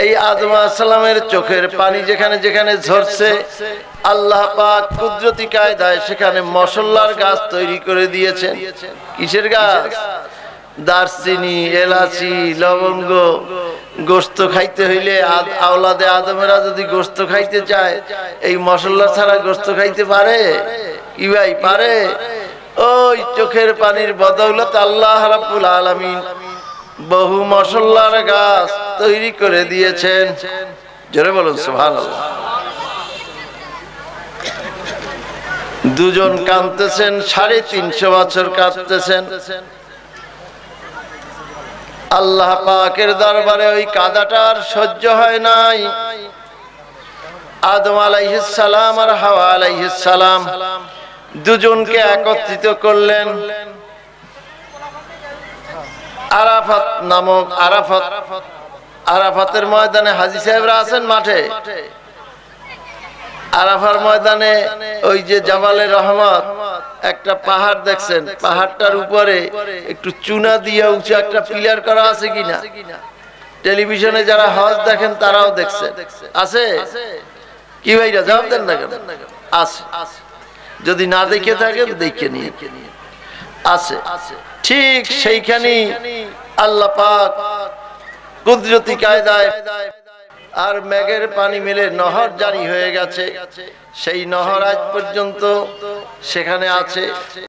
এই আদম আসসালামের চোখের পানি যেখানে যেখানে ঝরছে, আল্লাহ পাক কুদরতি কায়দায় সেখানে মশল্লার গাছ তৈরি করে দিয়েছেন। কিসের গাছ? দারচিনি, এলাচি, লবঙ্গ। গোস্ত খাইতে হইলে আওলাদে আদমেরা যদি গোস্ত খাইতে চায়, এই মশলা ছাড়া গোস্ত খাইতে পারে? কি ভাই, পারে? ওই চোখের পানির বদৌলত আল্লাহ রাব্বুল আলামিন বহু মশলার গাছ তৈরি করে দিয়েছেন। জোরে বলুন, সুবহানাল্লাহ। দুজন কাঁদতেছেন, সাড়ে তিনশো বছর কাঁদতেছেন। আল্লাহ পাকের দরবারে ওই কাদাটা আর সহ্য হয় নাই। আদম আলাইহিস সালাম আর হাওয়া আলাইহিস সালাম দুজনকে একত্রিত করলেন। আরাফাত নামক আরাফাত, আরাফাতের ময়দানে হাজি সাহেবরা আছেন মাঠে। আরাফার ময়দানে ওই যে জামালে রহমত, একটা পাহাড় দেখছেন। পাহাড়টার উপরে একটু চুনা দিয়ে উঁচু একটা পিলার করা আছে কিনা? টেলিভিশনে যারা হজ দেখেন তারাও দেখছে আছে? কি ভাইরা, জবাব দেন না কেন? আছে। যদি না দেখে থাকেন, দেখে নিয়ে আছে। ঠিক সেইখানেই আল্লাহ পাক কুদরতি কায়দায় আর মেঘের পানি মিলে নহর জারি হয়ে গেছে। সেই নহর আজ পর্যন্ত সেখানে আছে।